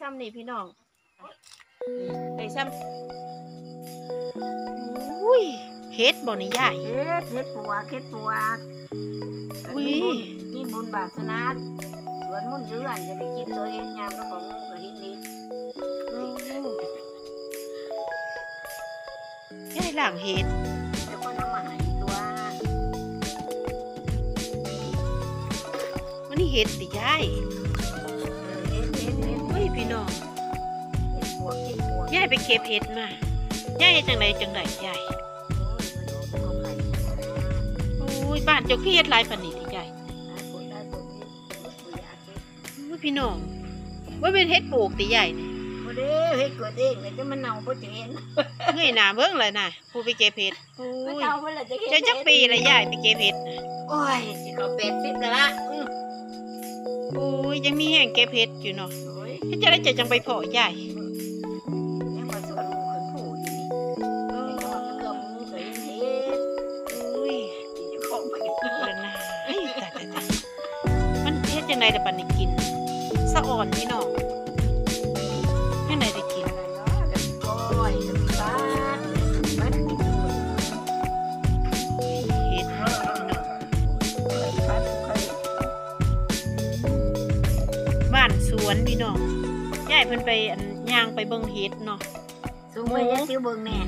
ซ้ำนี่พี่น้องนี่ได้ซ้ำอุ้ยเฮ็ดบ่นี่ยายเฮ็ดเฮ็ดปวกเฮ็ดปวกอุ้ยนี่บุญบาสนาสวนมุ่นเรือนจะได้กินตัวเองยามแล้วของงูกับหินนี้ยายล่างเฮ็ดแล้วก็นำมาให้ตัววันนี้เฮ็ดติยาย พี่น้องเฮ็ดปวกเฮ็ดปวกยายไปเก็บเห็ดมายายเฮ็ดจังไดจังไดยายโอ้ยมันออกไปเอาไข่โอ้ยบ้านเจ้าคือเฮ็ดหลายปานนี้ติยายได้ผลได้ผลนี่บ่อยากเฮ็ดโอ้ยพี่น้องว่าเป็นเฮ็ดปลูกติยายนี่บ่ได้เฮ็ดเกิดเองเลยจะมันเน่าบ่จะเห็นเงยหน้าเบิ่งเลยน่ะผู้ไปเก็บเห็ดโอ้มันยเน่าบ่ล่ะจะเห็นเจ้าจักปีละยายไปเก็บเห็ดน่ะโอ้ยสิเขาเป็ดสิบแล้วละอื้อโอ้ยยังมีแห้งเก็บเห็ดอยู่เนาะ โอ้ยเฮ็ดจะได้จะจังไปพาะยายยังว่าสวนหมูขึ้นผู้อยู่นี่โอ้ยังว่เกือบหมูก็ยังเฮ็ดยสิจะของไปเดินน้าเฮ้ยตายตายตายมันเฮ็ดจังไดล่ปานนี้กิน สะอ่อนพี่น้องจังไดได้กินก้อยจะมีบ้านมันมีอยู่เห็ดพี่น้องเคยบ้านสวนพี่น้องายเพิ่นไปอันย่างไปเบิ่งเห็ดเนาะสูงไปยังซิวเบิ่งแน่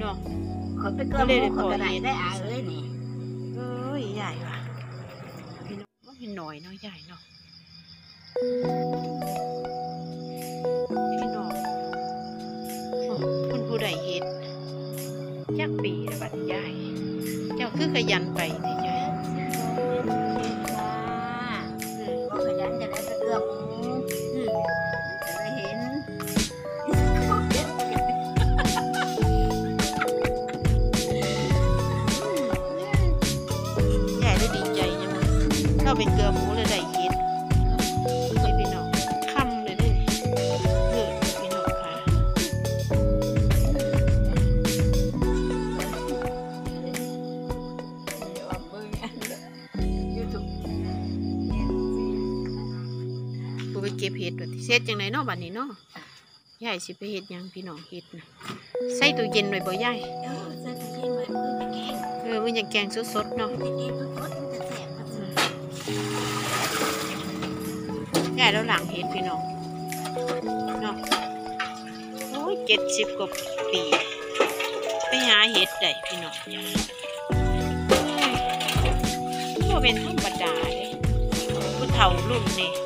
เนาะขอยไปเกือบหมูขอยก็ได้ได้อาเอ้ยนี่เอ้ยยายว่ะพี่น้องว่าเห็นหน่อยเนาะยายเนาะพี่น้องโอ้คุณผู้ใดเห็ดจักปีแล้วบัดนี้ยายเจ้าคือขยันไปนี่ กูไปเก็บเห็ดว่าติเสร็จจังไดเนาะบัดนี้เนาะยายสิไปเฮ็ดหยังพี่น้องเฮ็ดนะใส่ตู้เย็นไว้บ่ยายเออจะกินไว้เพื่อจะแกงเออมันยังแกงสดๆเนาะจะกินทุกคนจะแสบมันยายแล้วหลังเฮ็ดพี่น้องเนาะโอ้ยเจ็ดสิบกว่าปีไปหาเห็ดได้พี่น้องก็เป็นธรรมดาเด้ผู้เฒ่ารุ่นนี่เ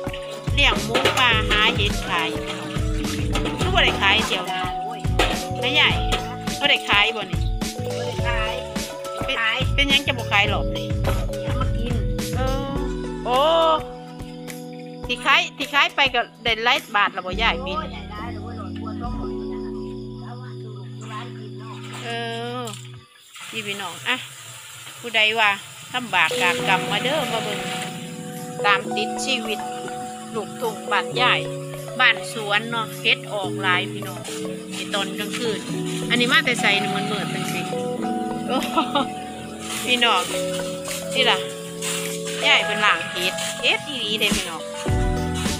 ลี้ยงหมูปลาหาเห็ดขายทุกวันได้ขายเดียวนะโอ้ยนะยายก็ได้ขายบ่นี่ไม่ได้ขายเป็นขายเป็นยังจะบ่ขายหรอกนี่มากินเออโอ้ที่ขายที่ขายไปก็ได้ไล่บาทละบ่ยายปีโอ้ยนี้ได้ได้หรือว่บินเออพี่พี่น้องอะผู้ใดว่าลำบากกากกรรมมาเด้อมาเบิ่งตามติดชีวิต ลูกทุ่งบ้านยายบ้านสวนเนาะเฮ็ดออกลายพี่น้องในตอนกลางคืน อันนี้มาแต่ใส่มันเหมือนเป็นสิพี่น้องนี่ล่ะยายเป็นหลางเฮ็ดเฮ็ดอีหลีเด้พี่น้อง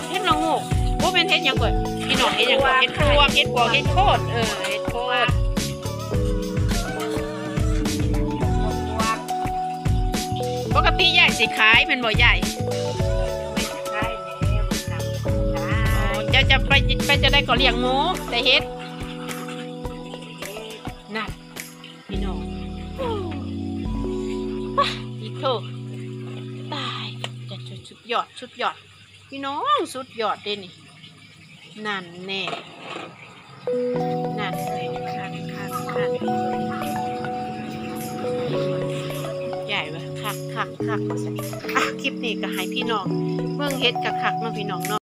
เฮ็ดละงกว่าเป็นเฮ็ดยังก่อนพี่น้องเฮ็ดยังก่อนเฮ็ดพวเฮ็ดพวงเฮ็ดโคตรเออเฮ็ดโคตรบัวปกติยายสิขายเป็นบ่ยาย จะไปไปจะได้ก็เลี้ยงหมูได้เฮ็ดนั่นพี่น้องว้าอีโถตายจะจะสุดยอดสุดยอด พี่น้องสุดยอดเด้นี่นั่นแน่นั่นแน่คักคักคักใหญ่เวะคักคักคักอะคลิปนี้ก็ให้พี่น้องเบิ่งเฮ็ดคักคักๆเนาพี่น้องเนาะ